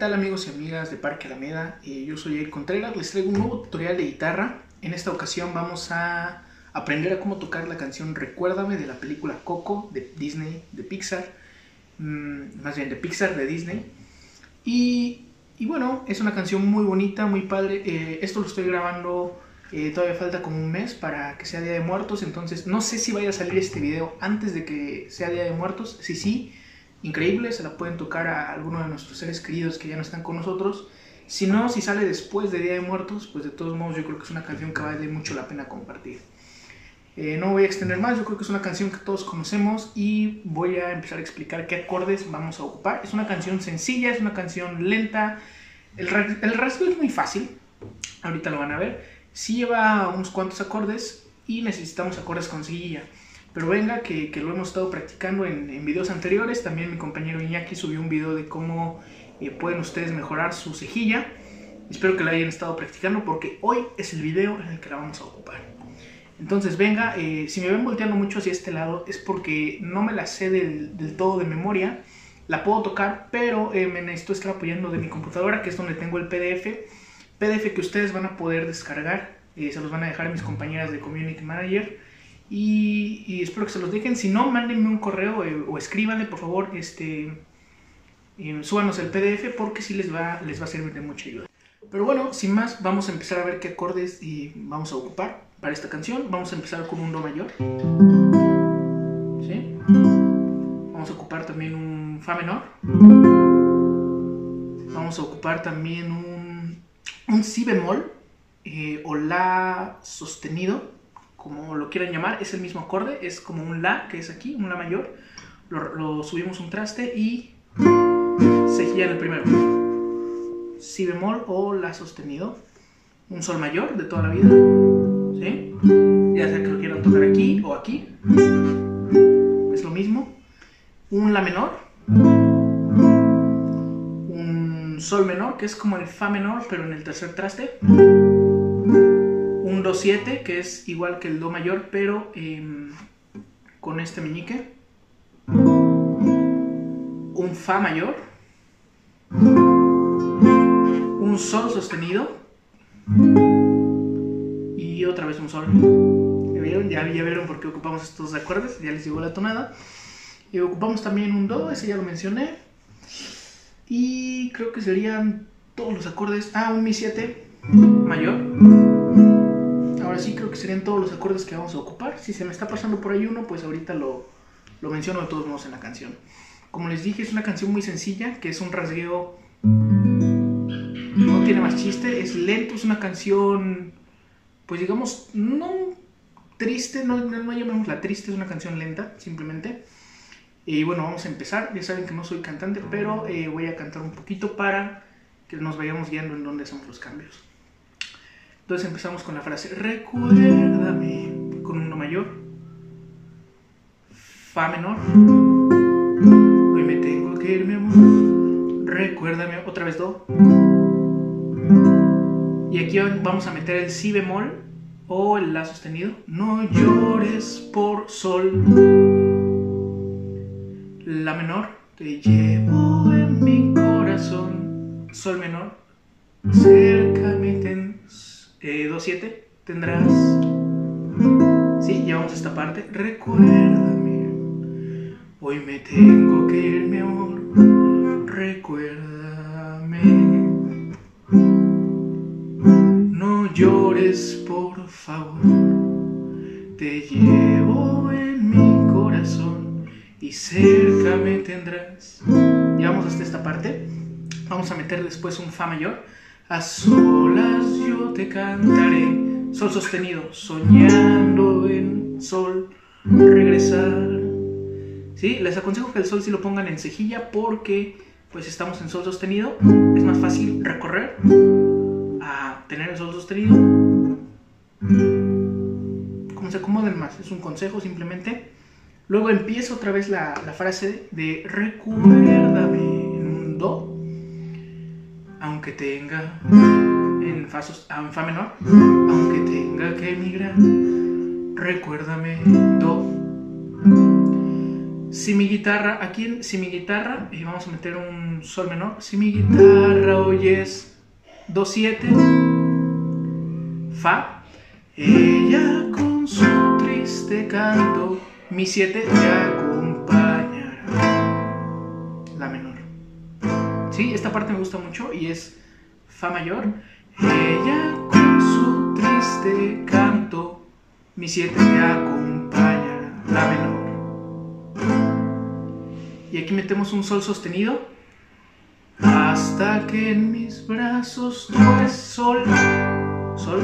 tal amigos y amigas de Parque Alameda? Eh, yo soy El Contreras, les traigo un nuevo tutorial de guitarra. En esta ocasión vamos a aprender a cómo tocar la canción Recuérdame de la película Coco de Disney, de Pixar, mm, más bien de Pixar, de Disney. Y, bueno, es una canción muy bonita, muy padre. Eh, esto lo estoy grabando, eh, todavía falta como un mes para que sea Día de Muertos, entonces no sé si vaya a salir este video antes de que sea Día de Muertos, si sí increíble, se la pueden tocar a alguno de nuestros seres queridos que ya no están con nosotros. Si no, si sale después de Día de Muertos, pues de todos modos yo creo que es una canción que vale mucho la pena compartir. Eh, no voy a extender más, yo creo que es una canción que todos conocemos y voy a empezar a explicar qué acordes vamos a ocupar. Es una canción sencilla, es una canción lenta, el, el es muy fácil, ahorita lo van a ver. Sí lleva unos cuantos acordes y necesitamos acordes con siguilla. Pero venga, que, lo hemos estado practicando en, en, videos anteriores. También mi compañero Iñaki subió un video de cómo eh, pueden ustedes mejorar su cejilla. Espero que la hayan estado practicando porque hoy es el video en el que la vamos a ocupar. Entonces venga, eh, si me ven volteando mucho hacia este lado es porque no me la sé del, todo de memoria. La puedo tocar, pero eh, me necesito estar apoyando de mi computadora, que es donde tengo el PDF. PDF que ustedes van a poder descargar. se los van a dejar mis compañeras de Community Manager y, espero que se los dejen. Si no, mándenme un correo eh, o escríbanle, por favor, este, súbanos el PDF porque sí les va, les va a servir de mucha ayuda. Pero bueno, sin más, vamos a empezar a ver qué acordes y vamos a ocupar para esta canción. Vamos a empezar con un Do mayor. ¿Sí? Vamos a ocupar también un Fa menor. Vamos a ocupar también un, un Si bemol eh, o La sostenido como lo quieran llamar, es el mismo acorde, es como un La, que es aquí, un La mayor. Lo, subimos un traste y seguía en el primero. Si bemol o La sostenido. Un Sol mayor de toda la vida. ¿Sí? Ya sea que lo quieran tocar aquí o aquí. Es lo mismo. Un La menor. Un Sol menor, que es como el Fa menor, pero en el tercer traste un Do7, que es igual que el Do mayor, pero em, con este meñique. Un Fa mayor. Un Sol sostenido. Y otra vez un Sol. ¿Ya vieron? Ya, vieron por qué ocupamos estos acordes, ya les llegó la tonada. Y ocupamos también un Do, ese ya lo mencioné. Y creo que serían todos los acordes. Ah, un Mi 7 mayor sí creo que serían todos los acordes que vamos a ocupar. Si se me está pasando por ahí uno, pues ahorita lo, lo menciono de todos modos en la canción. Como les dije, es una canción muy sencilla, que es un rasgueo... No tiene más chiste, es lento, es una canción, pues digamos, no triste, no, no, llamemos la triste, es una canción lenta, simplemente. Y bueno, vamos a empezar. Ya saben que no soy cantante, pero eh, voy a cantar un poquito para que nos vayamos guiando en dónde hacemos los cambios. Entonces empezamos con la frase, recuérdame, con un mayor, fa menor, hoy me tengo que ir mi amor, recuérdame, otra vez do, y aquí vamos a meter el si bemol o el la sostenido, no llores por sol, la menor, te llevo en mi corazón, sol menor, eh, 2-7 tendrás. Sí, llevamos esta parte. Recuérdame, hoy me tengo que ir, mi amor. Recuérdame. No llores, por favor. Te llevo en mi corazón y cerca me tendrás. Llevamos hasta esta parte. Vamos a meter después un Fa mayor a solas te cantaré, sol sostenido, soñando en sol, regresar. ¿Sí? Les aconsejo que el sol sí lo pongan en cejilla porque pues estamos en sol sostenido, es más fácil recorrer a tener el sol sostenido. Como se acomoden más, es un consejo simplemente. Luego empieza otra vez la, la frase de recuérdame en un do aunque tenga en fa, en fa menor, aunque tenga que emigrar, recuérdame do. Si mi guitarra, aquí en si mi guitarra, y vamos a meter un sol menor. Si mi guitarra oyes 2-7, Fa, ella con su triste canto, mi 7 te acompañará. La menor. Sí, esta parte me gusta mucho y es Fa mayor. Ella con su triste canto, mi 7 te acompañará. La menor. Y aquí metemos un sol sostenido. Hasta que en mis brazos tú es sol. Sol.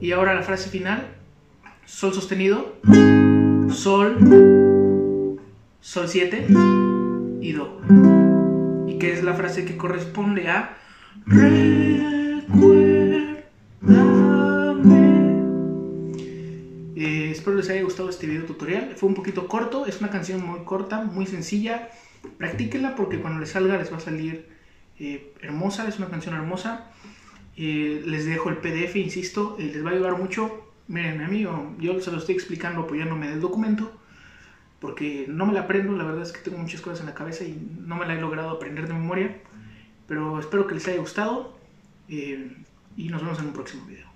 Y ahora la frase final. Sol sostenido. Sol. Sol 7. Y Do. Y que es la frase que corresponde a. Eh, espero les haya gustado este video tutorial. Fue un poquito corto, es una canción muy corta, muy sencilla. Practíquenla porque cuando les salga les va a salir eh, hermosa, es una canción hermosa. Eh, les dejo el PDF, insisto, eh, les va a ayudar mucho. Miren, a mí yo se lo estoy explicando apoyándome del documento porque no me la aprendo, la verdad es que tengo muchas cosas en la cabeza y no me la he logrado aprender de memoria. Pero espero que les haya gustado eh, y nos vemos en un próximo video.